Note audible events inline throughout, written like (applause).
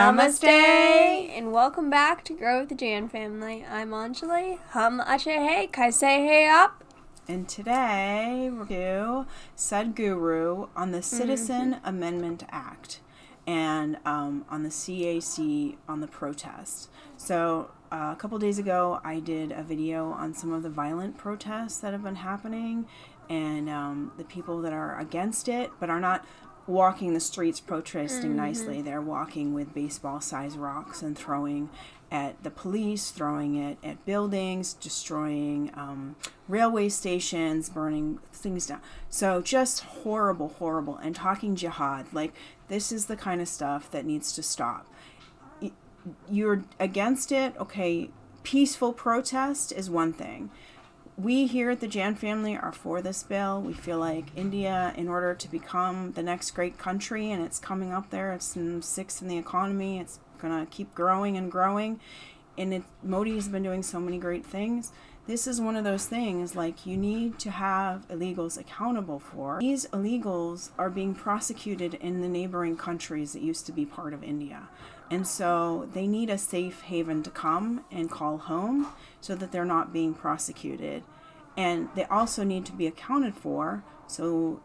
Namaste and welcome back to Grow with the Jan family. I'm Anjali. Hum ache hey, kaise hey up. And today we're do Sadhguru on the Citizen Mm-hmm. Amendment Act and um, on the CAC on the protest. So uh, a couple days ago, I did a video on some of the violent protests that have been happening and um, the people that are against it but are not walking the streets protesting nicely. They're walking with baseball sized rocks and throwing at the police, throwing it at buildings, destroying um, railway stations, burning things down. So just horrible, horrible. And talking jihad. Like, this is the kind of stuff that needs to stop you're against it, okay, peaceful protest is one thing. We here at the Jan family are for this bill. We feel like India, in order to become the next great country, and it's coming up there, it's in sixth in the economy, it's gonna keep growing and growing. And it, Modi has been doing so many great things. This is one of those things like you need to have illegals accountable for. These illegals are being prosecuted in the neighboring countries that used to be part of India. And so they need a safe haven to come and call home so that they're not being prosecuted. And they also need to be accounted for so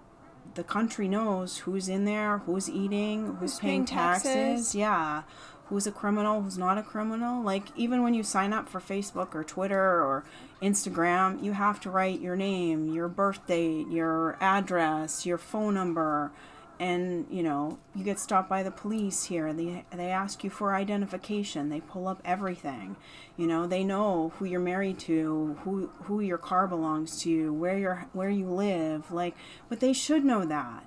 the country knows who's in there, who's eating, who's, paying, paying taxes. taxes. Yeah. Who's a criminal, who's not a criminal. Like, even when you sign up for Facebook or Twitter or Instagram, you have to write your name, your birth date, your address, your phone number. And, you know, you get stopped by the police here. and They, they ask you for identification. They pull up everything. You know, they know who you're married to, who, who your car belongs to, where, you're, where you live. Like, but they should know that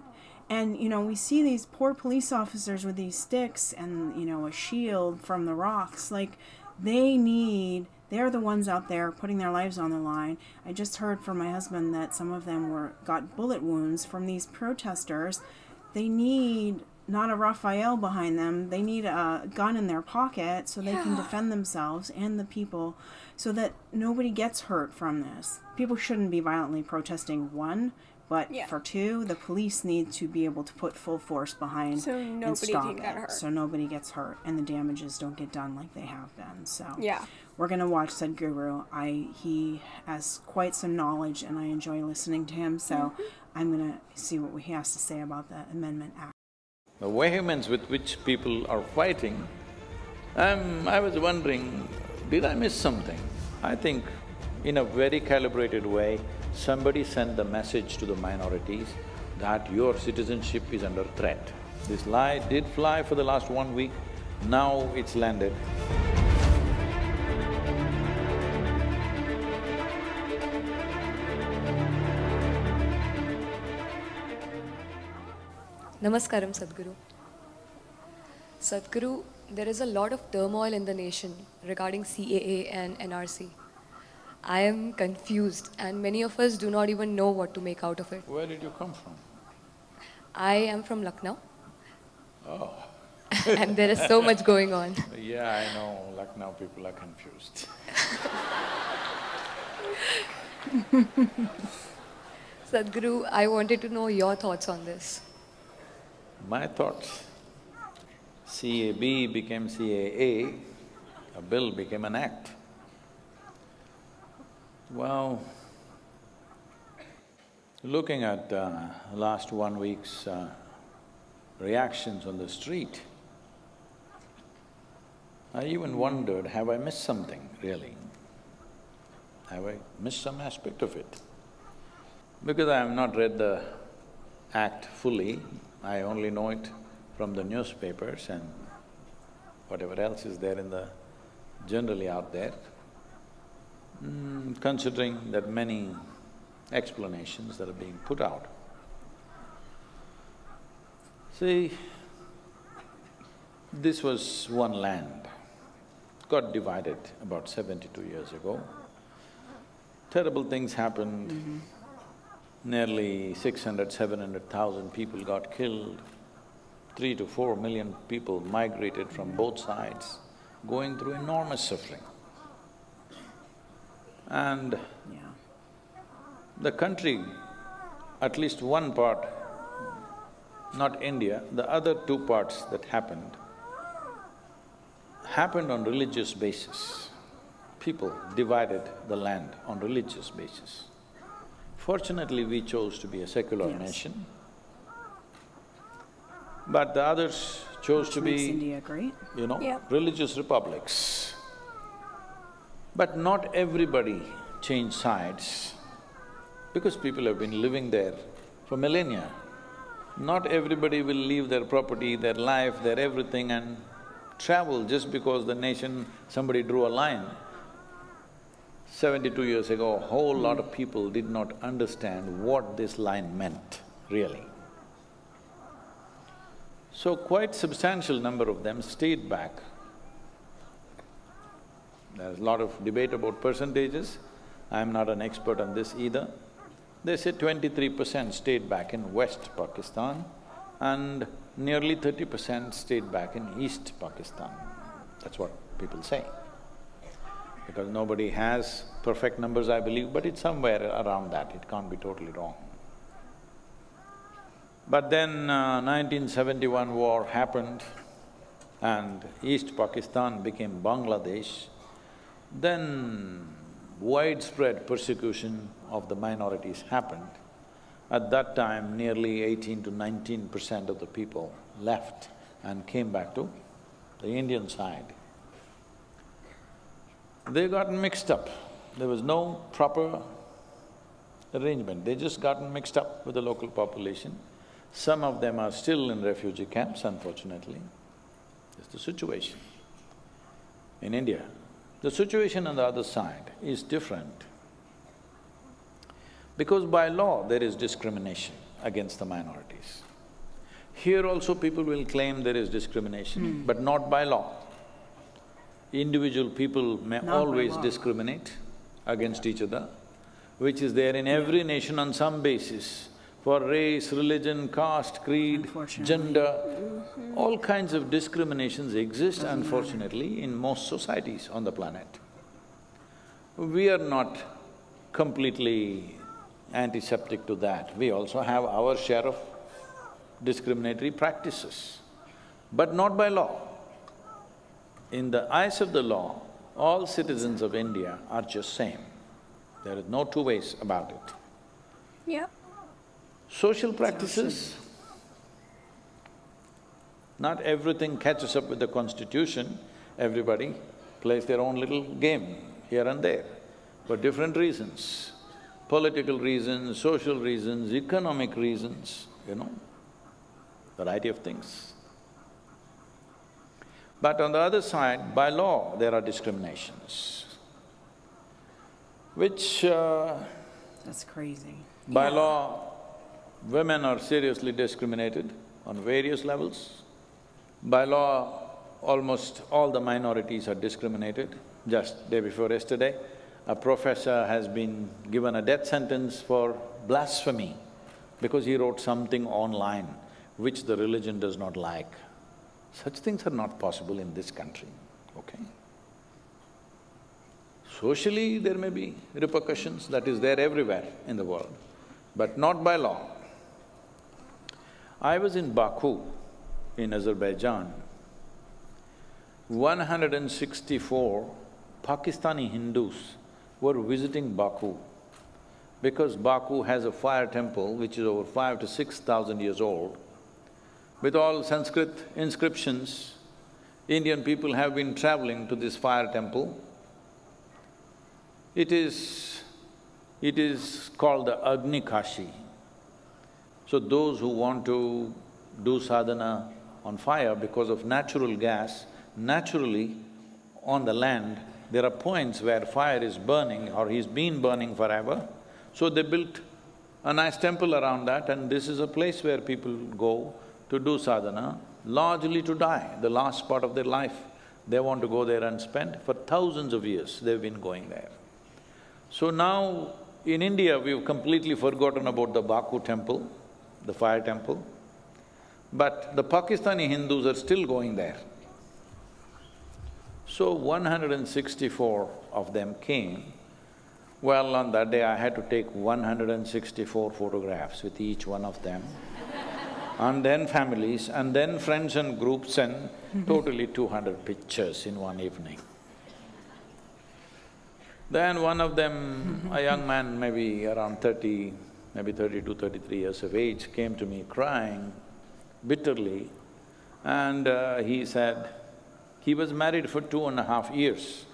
and you know we see these poor police officers with these sticks and you know a shield from the rocks like they need they're the ones out there putting their lives on the line i just heard from my husband that some of them were got bullet wounds from these protesters they need not a raphael behind them they need a gun in their pocket so they can defend themselves and the people so that nobody gets hurt from this people shouldn't be violently protesting one but Yeah. for two, the police need to be able to put full force behind So and nobody stop get it, hurt. so nobody gets hurt and the damages don't get done like they have been. So Yeah. we're gonna watch Sadhguru. I he has quite some knowledge and I enjoy listening to him. So Mm-hmm. I'm gonna see what he has to say about the Amendment Act. The vehemence with which people are fighting, um, I was wondering, did I miss something? I think in a very calibrated way, somebody sent the message to the minorities that your citizenship is under threat. This lie did fly for the last one week, now it's landed. Namaskaram, Sadhguru. Sadhguru, there is a lot of turmoil in the nation regarding CAA and NRC. I am confused, and many of us do not even know what to make out of it. Where did you come from? I am from Lucknow. Oh. (laughs) and there is so much going on. Yeah, I know, Lucknow people are confused. (laughs) Sadhguru, I wanted to know your thoughts on this. My thoughts, CAB became CAA, a bill became an act. Well, looking at uh, last one week's uh, reactions on the street, I even wondered, have I missed something really? Have I missed some aspect of it? Because I have not read the act fully, I only know it from the newspapers and whatever else is there in the… generally out there. Mm, considering that many explanations that are being put out. See, this was one land, got divided about seventy-two years ago. Terrible things happened, nearly six hundred, seven hundred thousand people got killed, three to four million people migrated from both sides, going through enormous suffering. And Yeah. the country, at least one part, not India, the other two parts that happened, happened on religious basis. People divided the land on religious basis. Fortunately, we chose to be a secular Yes. nation. But the others chose to be, India great. you know, Yep. religious republics. But not everybody changed sides because people have been living there for millennia. Not everybody will leave their property, their life, their everything and travel just because the nation, somebody drew a line. Seventy-two years ago, a whole lot of people did not understand what this line meant, really. So quite substantial number of them stayed back. There's a lot of debate about percentages, I'm not an expert on this either. They say twenty-three percent stayed back in West Pakistan and nearly thirty percent stayed back in East Pakistan. That's what people say. Because nobody has perfect numbers, I believe, but it's somewhere around that, it can't be totally wrong. But then uh, 1971 war happened and East Pakistan became Bangladesh, then widespread persecution of the minorities happened. At that time, nearly eighteen to nineteen percent of the people left and came back to the Indian side. They got mixed up. There was no proper arrangement, they just gotten mixed up with the local population. Some of them are still in refugee camps, unfortunately. That's the situation. In India, the situation on the other side is different. Because by law, there is discrimination against the minorities. Here also people will claim there is discrimination, hmm. but not by law. Individual people may Not always discriminate against each other, which is there in every nation on some basis, for race, religion, caste, creed, gender, all kinds of discriminations exist unfortunately in most societies on the planet. We are not completely antiseptic to that, we also have our share of discriminatory practices, but not by law. In the eyes of the law, all citizens of India are just same. There is no two ways about it. Yeah. Social practices, not everything catches up with the constitution, everybody plays their own little game here and there for different reasons. Political reasons, social reasons, economic reasons, you know, variety of things. But on the other side, by law, there are discriminations, which uh, That's crazy. by Yeah. law, women are seriously discriminated on various levels. By law, almost all the minorities are discriminated. Just day before yesterday, a professor has been given a death sentence for blasphemy because he wrote something online which the religion does not like. Such things are not possible in this country, okay? Socially, there may be repercussions, that is there everywhere in the world, but not by law. I was in Baku, in Azerbaijan. One hundred and sixty-four Pakistani Hindus were visiting Baku because Baku has a fire temple which is over five to six thousand years old. With all Sanskrit inscriptions, Indian people have been traveling to this fire temple it is… it is called the Agni Kashi. So those who want to do sadhana on fire because of natural gas, naturally on the land, there are points where fire is burning or has been burning forever. So they built a nice temple around that and this is a place where people go to do sadhana, largely to die, the last part of their life. They want to go there and spend. For thousands of years, they've been going there. So now, in India, we've completely forgotten about the Baku temple, the fire temple, but the Pakistani Hindus are still going there. So one hundred and sixty-four of them came. Well, on that day I had to take one hundred and sixty-four photographs with each one of them. And then families, and then friends and groups and totally two hundred pictures in one evening. Then one of them, a young man, maybe around thirty, maybe thirty-two, thirty-three years of age, came to me crying bitterly and uh, he said, he was married for two and a half years.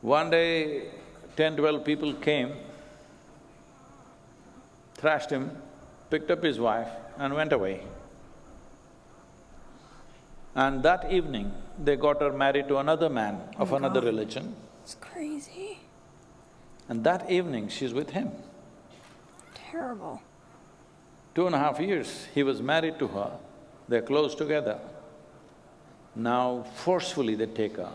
One day, ten, twelve people came, thrashed him, picked up his wife and went away. And that evening, they got her married to another man oh of Oh, another God. religion, It's crazy. and that evening she's with him. Terrible. Two and a half years, he was married to her, they're close together. Now forcefully they take her,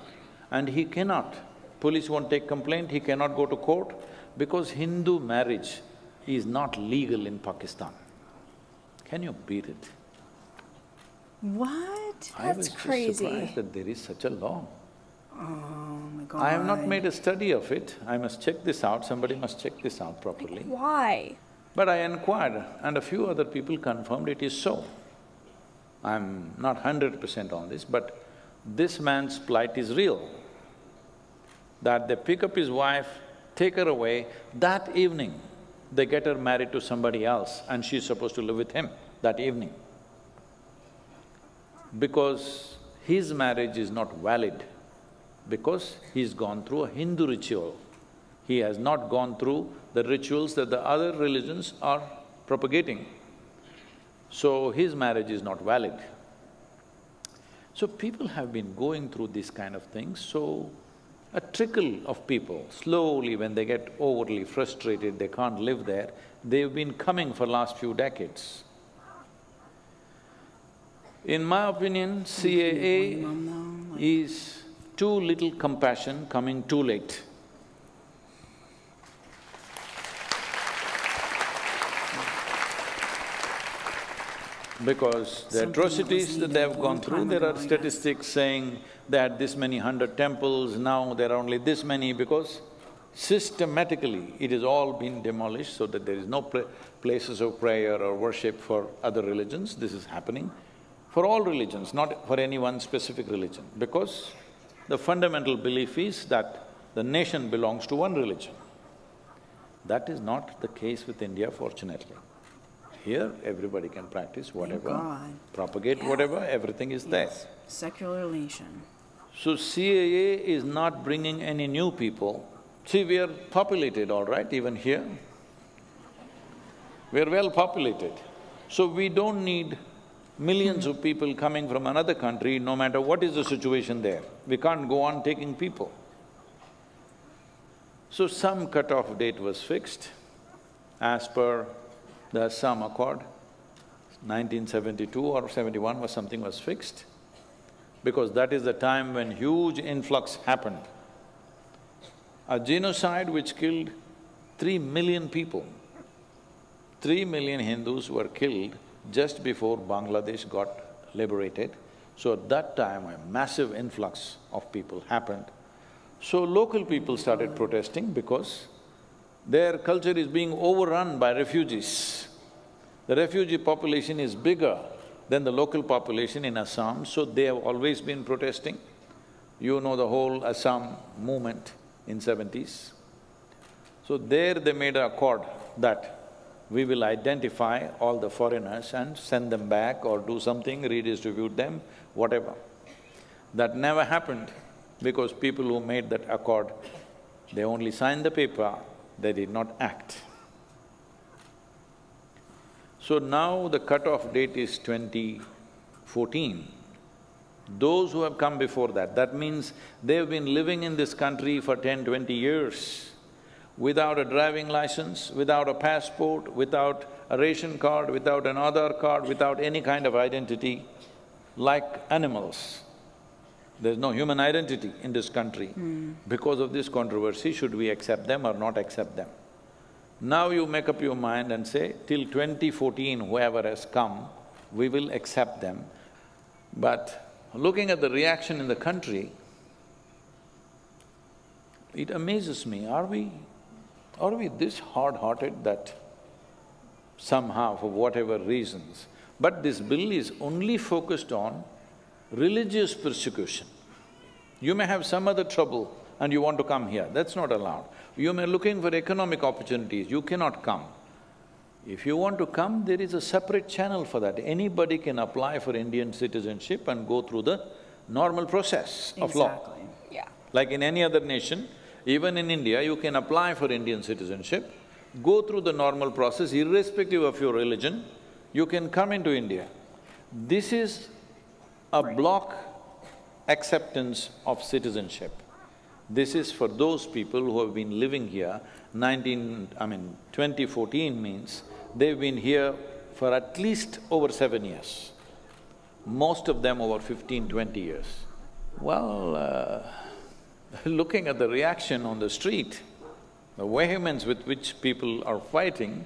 and he cannot, police won't take complaint, he cannot go to court because Hindu marriage is not legal in Pakistan. Can you beat it? What? That's I was just crazy. surprised that there is such a law. Oh my god. I have not made a study of it, I must check this out, somebody must check this out properly. Why? But I inquired and a few other people confirmed it is so. I'm not hundred percent on this, but this man's plight is real. That they pick up his wife, take her away, that evening they get her married to somebody else and she's supposed to live with him that evening. Because his marriage is not valid, because he's gone through a Hindu ritual. He has not gone through the rituals that the other religions are propagating. So his marriage is not valid. So people have been going through these kind of things, so a trickle of people, slowly when they get overly frustrated, they can't live there, they've been coming for last few decades. In my opinion, CAA like- mm-hmm. is too little compassion coming too late. Because the atrocities that they have gone through, there are statistics saying that this many hundred temples, now there are only this many because systematically it has all been demolished so that there is no pla- places of prayer or worship for other religions, this is happening for all religions, not for any one specific religion, because the fundamental belief is that the nation belongs to one religion. That is not the case with India, fortunately. Here, everybody can practice whatever, propagate whatever, everything is there. Secular nation. So CAA is not bringing any new people. See, we are populated, all right, even here. We are well populated. So we don't need millions of people coming from another country, no matter what is the situation there. We can't go on taking people. So some cutoff date was fixed as per the Assam Accord. 1972 or 71 was something was fixed because that is the time when huge influx happened. A genocide which killed three million people. Three million Hindus were killed just before Bangladesh got liberated. So at that time, a massive influx of people happened. So local people started protesting because their culture is being overrun by refugees. The refugee population is bigger than the local population in Assam, so they have always been protesting. You know the whole Assam movement in seventies. So there they made an accord that we will identify all the foreigners and send them back or do something, redistribute them, whatever. That never happened because people who made that accord, they only signed the paper, they did not act. So now the cutoff date is 2014. Those who have come before that, that means they've been living in this country for 10, 20 years without a driving license, without a passport, without a ration card, without an Aadhaar card, without any kind of identity, like animals. There's no human identity in this country. Because of this controversy, should we accept them or not accept them? Now you make up your mind and say, till 2014, whoever has come, we will accept them. But looking at the reaction in the country, it amazes me, are we… are we this hard-hearted that somehow for whatever reasons. But this bill is only focused on religious persecution. You may have some other trouble and you want to come here, that's not allowed. You may looking for economic opportunities, you cannot come. If you want to come, there is a separate channel for that. Anybody can apply for Indian citizenship and go through the normal process of law. Exactly. Yeah. Like in any other nation, even in India, you can apply for Indian citizenship, go through the normal process irrespective of your religion, you can come into India. This is a block acceptance of citizenship. This is for those people who have been living here, nineteen… I mean, 2014 means they've been here for at least over seven years. Most of them over 15, 20 years. Well, uh, (laughs) looking at the reaction on the street, the vehemence with which people are fighting,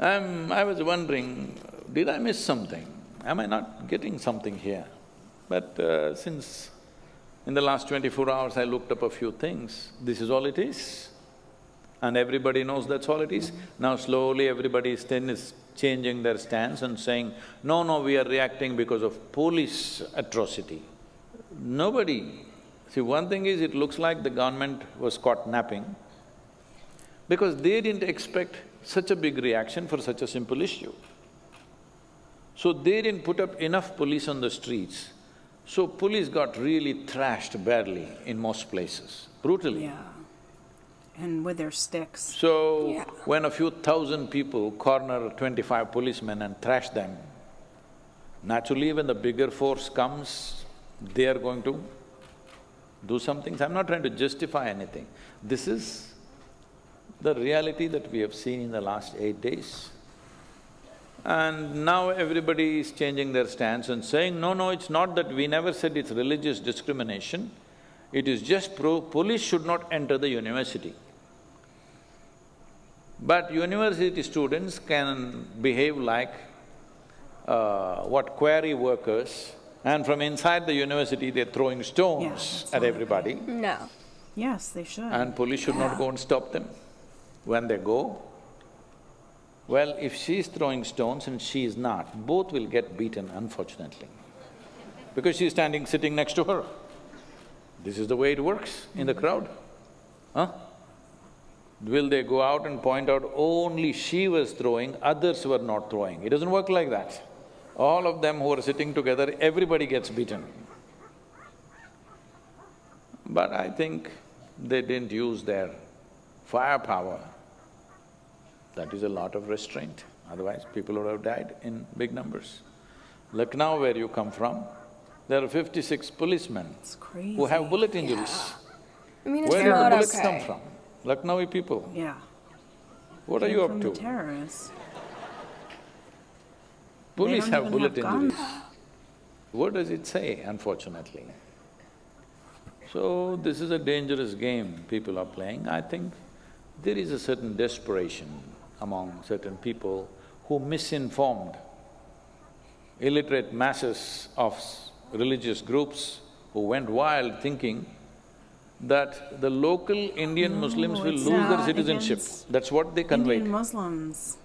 I'm… I was wondering, did I miss something? Am I not getting something here? But uh, since in the last twenty-four hours I looked up a few things, this is all it is. And everybody knows that's all it is. Now slowly everybody is changing their stance and saying, no, no, we are reacting because of police atrocity. Nobody… See, one thing is it looks like the government was caught napping because they didn't expect such a big reaction for such a simple issue. So they didn't put up enough police on the streets. So police got really thrashed badly in most places, brutally. Yeah. And with their sticks. So, Yeah. when a few thousand people corner twenty-five policemen and thrash them, naturally when the bigger force comes, they are going to do some things. I'm not trying to justify anything. This is the reality that we have seen in the last eight days. And now everybody is changing their stance and saying, no, no, it's not that we never said it's religious discrimination, it is just pro… police should not enter the university. But university students can behave like uh, what quarry workers and from inside the university they're throwing stones that's at not everybody No. Yes, they should. and police should not go and stop them. When they go, well, if she's throwing stones and she is not, both will get beaten unfortunately, because she's standing, sitting next to her. This is the way it works in the crowd, huh? Will they go out and point out only she was throwing, others were not throwing? It doesn't work like that. All of them who are sitting together, everybody gets beaten. But I think they didn't use their firepower. That is a lot of restraint, otherwise people would have died in big numbers. Lucknow, where you come from, there are fifty-six policemen who have bullet injuries. I mean, it's Where did the bullets okay. come from? Lucknowi people. Yeah. What are you up to? terrorists. Police have bullet have injuries. What does it say, unfortunately? So, this is a dangerous game people are playing. I think there is a certain desperation among certain people who misinformed illiterate masses of religious groups who went wild thinking that the local Indian Muslims will lose their citizenship. That's what they conveyed. Indian Muslims.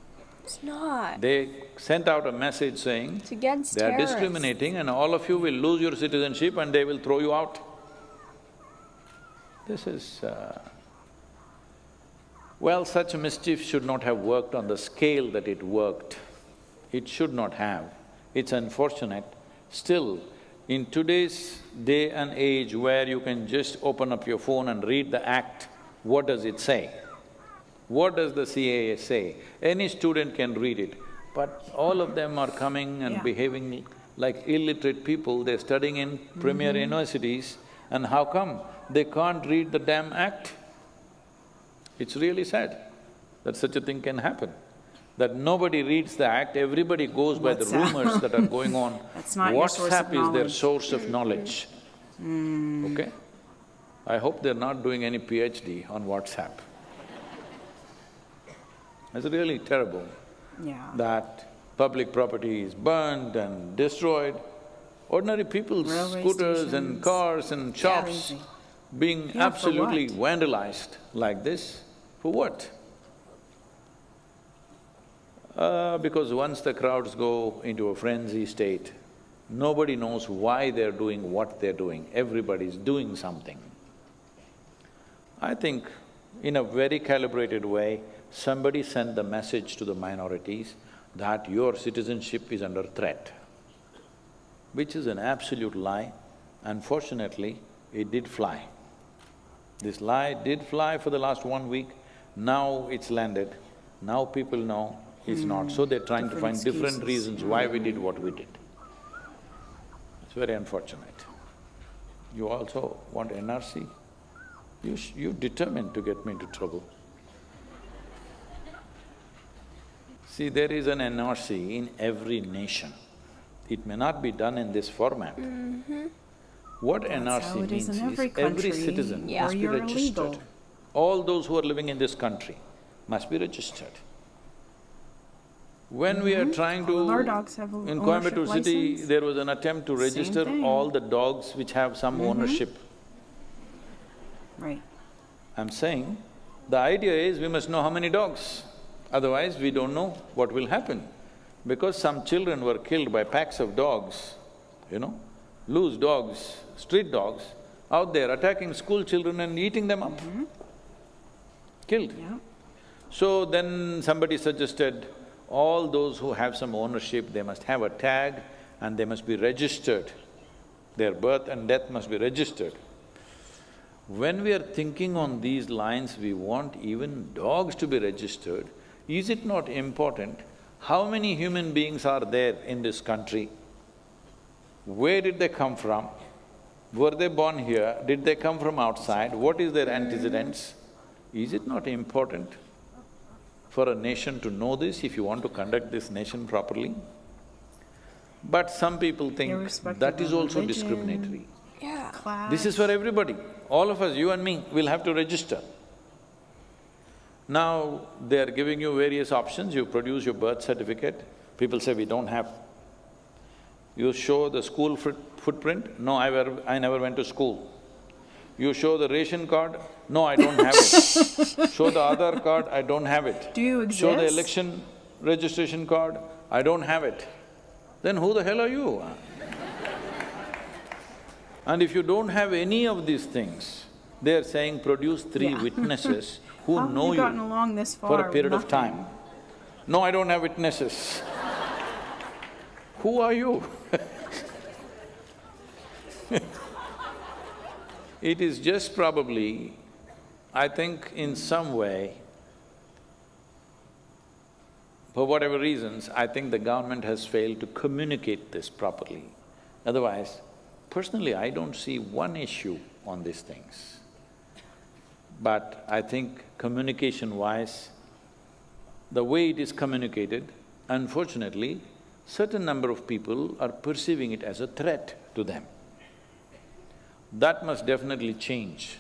It's not. They sent out a message saying, It's against they are terrorists. discriminating and all of you will lose your citizenship and they will throw you out. This is… Uh, well, such mischief should not have worked on the scale that it worked. It should not have. It's unfortunate. Still, in today's day and age where you can just open up your phone and read the act, what does it say? What does the CAA say? Any student can read it, but all of them are coming and Yeah. behaving like illiterate people, they're studying in premier mm-hmm. universities, and how come they can't read the damn act? It's really sad that such a thing can happen, that nobody reads the act, everybody goes by the rumors that are going on. (laughs) That's not your source of WhatsApp is their source of knowledge, hmm. okay? I hope they're not doing any PhD on WhatsApp. It's really terrible Yeah. that public property is burned and destroyed. Ordinary people's Railway scooters and cars and shops Crazy. Being Yeah, absolutely vandalized like this, for what? Uh, because once the crowds go into a frenzy state, nobody knows why they're doing what they're doing, everybody's doing something. I think in a very calibrated way, somebody sent the message to the minorities that your citizenship is under threat, which is an absolute lie. Unfortunately, it did fly. This lie did fly for the last one week, now it's landed. Now people know it's not, so they're trying to find Different different reasons why we did what we did. It's very unfortunate. You also want NRC? You sh- you determined to get me into trouble. See, there is an NRC in every nation. It may not be done in this format. Mm-hmm. What That's NRC is means in every is every citizen Yeah. must be registered. illegal. All those who are living in this country must be registered. When we are trying to… Mm-hmm. All of our dogs have In Coimbatore city, there was an attempt to register. All the dogs which have some ownership. Right. I'm saying, the idea is we must know how many dogs, otherwise we don't know what will happen. Because some children were killed by packs of dogs, you know, loose dogs, street dogs, out there attacking school children and eating them up. Mm-hmm. Killed. Yeah. So then somebody suggested, all those who have some ownership, they must have a tag and they must be registered. Their birth and death must be registered. When we are thinking on these lines, we want even dogs to be registered, is it not important how many human beings are there in this country? Where did they come from? Were they born here? Did they come from outside? What is their antecedents? Is it not important for a nation to know this if you want to conduct this nation properly? But some people think that is also religion. discriminatory. Yeah. Class. This is for everybody. All of us, you and me, will have to register. Now, they are giving you various options, you produce your birth certificate, people say we don't have. You show the school foot- footprint, no, I were… I never went to school. You show the ration card, no, I don't have it. (laughs) Show the Aadhaar card, I don't have it. Do you exist? Show the election registration card, I don't have it. Then who the hell are you? And if you don't have any of these things, they're saying produce three Yeah. (laughs) witnesses who How know you you along this far? for a period of time. No, I don't have witnesses. (laughs) Who are you? (laughs) It is just probably, I think in some way, for whatever reasons, I think the government has failed to communicate this properly. Otherwise, personally, I don't see one issue on these things. But I think communication-wise, the way it is communicated, unfortunately, certain number of people are perceiving it as a threat to them. That must definitely change.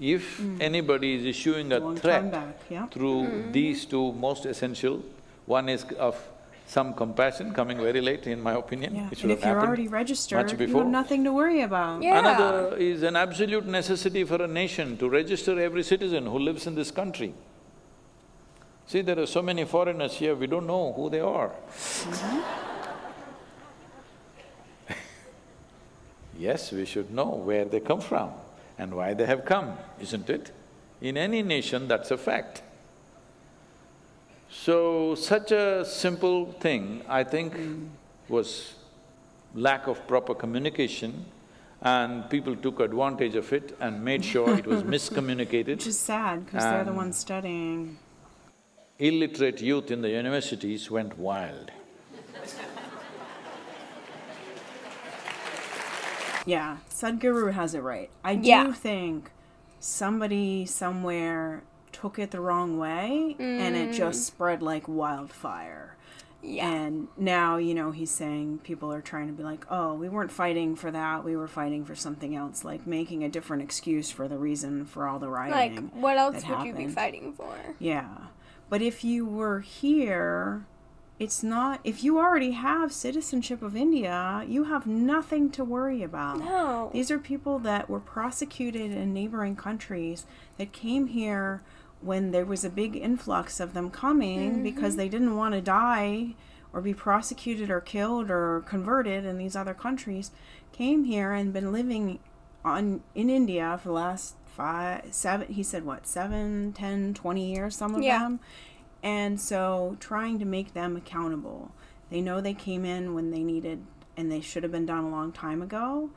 If anybody is issuing a Hmm. Long threat back, yeah. through these two most essential, one is of some compassion coming very late, in my opinion, Yeah, it should and have if you're happened already registered, you before. have nothing to worry about. Yeah. Another is an absolute necessity for a nation to register every citizen who lives in this country. See, there are so many foreigners here, we don't know who they are. Yes, we should know where they come from and why they have come, isn't it? In any nation, that's a fact. So, such a simple thing, I think, was lack of proper communication and people took advantage of it and made sure it was (laughs) miscommunicated. Which is sad, because they're the ones studying. Illiterate youth in the universities went wild. Yeah, Sadhguru has it right. I do Yeah. think somebody somewhere took it the wrong way and it just mm. spread like wildfire. Yeah. And now, you know, he's saying people are trying to be like, oh, we weren't fighting for that, we were fighting for something else, like making a different excuse for the reason for all the Like, rioting. what else would you be fighting for? Yeah. But if you were here, it's not, if you already have citizenship of India, you have nothing to worry about. No. These are people that were prosecuted in neighboring countries that came here when there was a big influx of them coming mm-hmm. because they didn't want to die or be prosecuted or killed or converted in these other countries, came here and been living on in India for the last five, seven, he said what, seven, ten, twenty years, some of Yeah. them. And so trying to make them accountable. They know they came in when they needed and they should have been done a long time ago.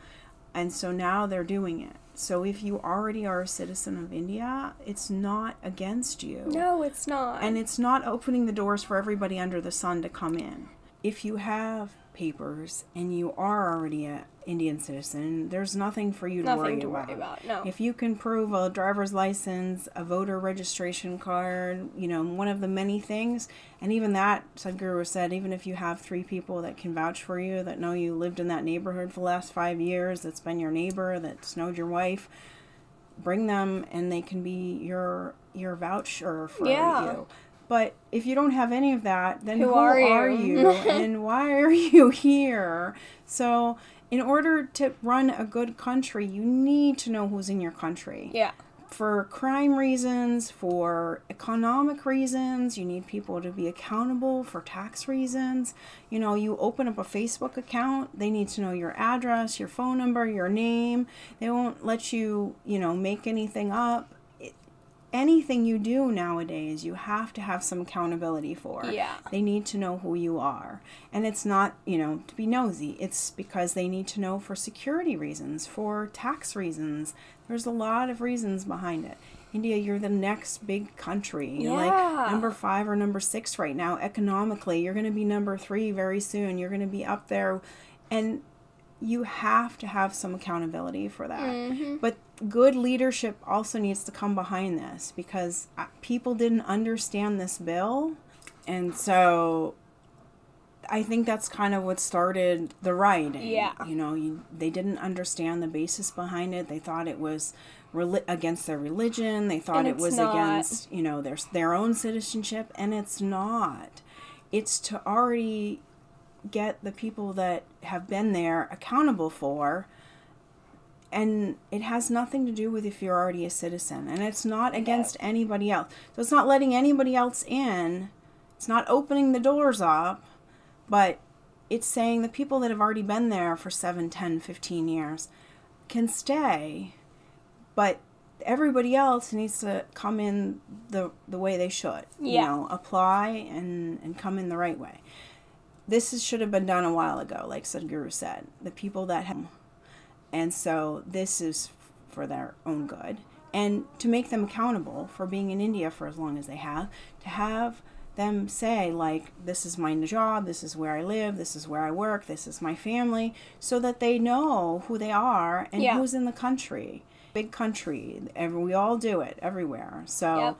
And so now they're doing it. So if you already are a citizen of India, it's not against you. No, it's not. And it's not opening the doors for everybody under the sun to come in. If you have papers and you are already a Indian citizen, there's nothing for you to Nothing worry to about. worry about, no. If you can prove a driver's license, a voter registration card, you know, one of the many things, and even that, Sadhguru said, even if you have three people that can vouch for you, that know you lived in that neighborhood for the last five years, that's been your neighbor, that's known your wife, bring them and they can be your your voucher for Yeah. you. But if you don't have any of that, then Who who, are are, you? you? (laughs) and why are you here? So, in order to run a good country, you need to know who's in your country. yeah. For crime reasons, for economic reasons, you need people to be accountable for tax reasons. You know, you open up a Facebook account, they need to know your address, your phone number, your name. They won't let you, you know, make anything up. Anything you do nowadays, you have to have some accountability for. Yeah. They need to know who you are. And it's not, you know, to be nosy. It's because they need to know for security reasons, for tax reasons. There's a lot of reasons behind it. India, you're the next big country. You're Yeah. like number five or number six right now economically. You're going to be number three very soon. You're going to be up there. And you have to have some accountability for that. But good leadership also needs to come behind this because uh, people didn't understand this bill. And so I think that's kind of what started the rioting. Yeah. You know, you, they didn't understand the basis behind it. They thought it was reli- against their religion. They thought it was not. against, you know, their their own citizenship and it's not. It's to already get the people that have been there accountable for and it has nothing to do with if you're already a citizen and it's not against anybody else. So it's not letting anybody else in. It's not opening the doors up but it's saying the people that have already been there for 7 10 15 years can stay but everybody else needs to come in the the way they should you Yeah. know apply and and come in the right way this is, should have been done a while ago like sadhguru said the people that have and so this is for their own good. And to make them accountable for being in India for as long as they have, to have them say, like, this is my job, this is where I live, this is where I work, this is my family, so that they know who they are and Yeah. who's in the country. Big country, every, we all do it everywhere. So Yep.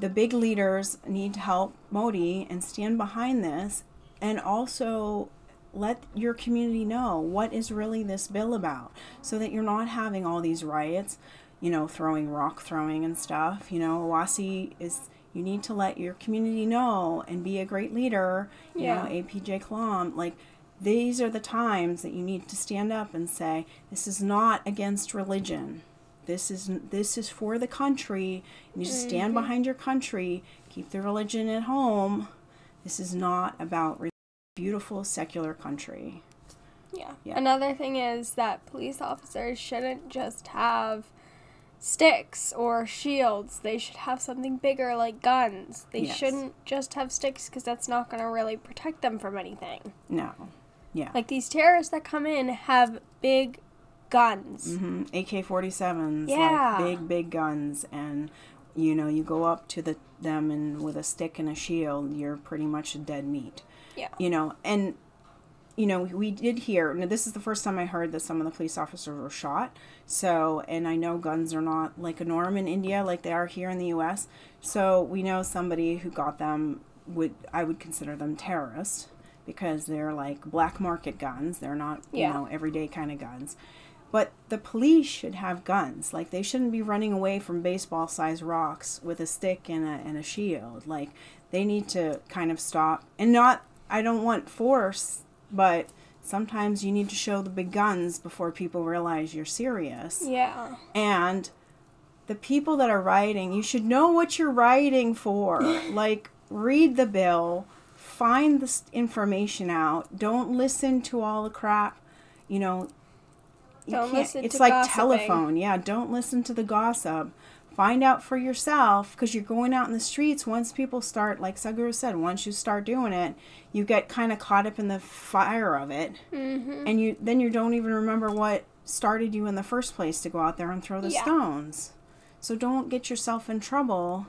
the big leaders need to help Modi and stand behind this and also let your community know what is really this bill about so that you're not having all these riots, you know, throwing rock throwing and stuff. You know, Wasi is you need to let your community know and be a great leader. You Yeah. know, APJ Kalam, like these are the times that you need to stand up and say, this is not against religion. This is this is for the country. You need to stand mm-hmm. behind your country. Keep the religion at home. This is not about beautiful secular country. Yeah. Yeah. Another thing is that police officers shouldn't just have sticks or shields. They should have something bigger like guns. They Yes. shouldn't just have sticks because that's not going to really protect them from anything. No. Yeah. Like these terrorists that come in have big guns. hmm AK 47s, Yeah. like big, big guns. And, you know, you go up to the them and with a stick and a shield, you're pretty much dead meat. Yeah. You know, and, you know, we did hear, now this is the first time I heard that some of the police officers were shot. So, and I know guns are not like a norm in India like they are here in the US. So we know somebody who got them would, I would consider them terrorists because they're like black market guns. They're not, you know, everyday kind of guns. But the police should have guns. Like they shouldn't be running away from baseball sized rocks with a stick and a and a shield. Like they need to kind of stop and not I don't want force, but sometimes you need to show the big guns before people realize you're serious. Yeah. And the people that are writing, you should know what you're writing for. (laughs) like, read the bill, find this information out. Don't listen to all the crap. You know, you Don't listen it's like gossiping. telephone. Yeah, don't listen to the gossip. Find out for yourself because you're going out in the streets. Once people start, like Sadhguru said, once you start doing it, you get kind of caught up in the fire of it, Mm-hmm. and you then you don't even remember what started you in the first place to go out there and throw the Yeah. stones. So don't get yourself in trouble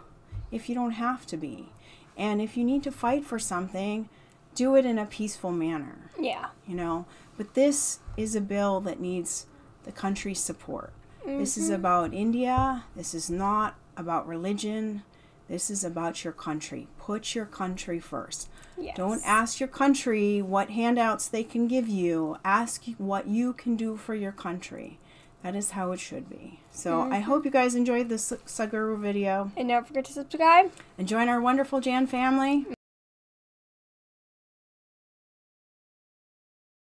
if you don't have to be. And if you need to fight for something, do it in a peaceful manner Yeah. you know. But this is a bill that needs the country's support. This is mm-hmm. about India. This is not about religion. This is about your country. Put your country first. Yes. Don't ask your country what handouts they can give you. Ask what you can do for your country. That is how it should be. So I mm-hmm. hope you guys enjoyed this Sadhguru video And don't forget to subscribe. and join our wonderful Jan family.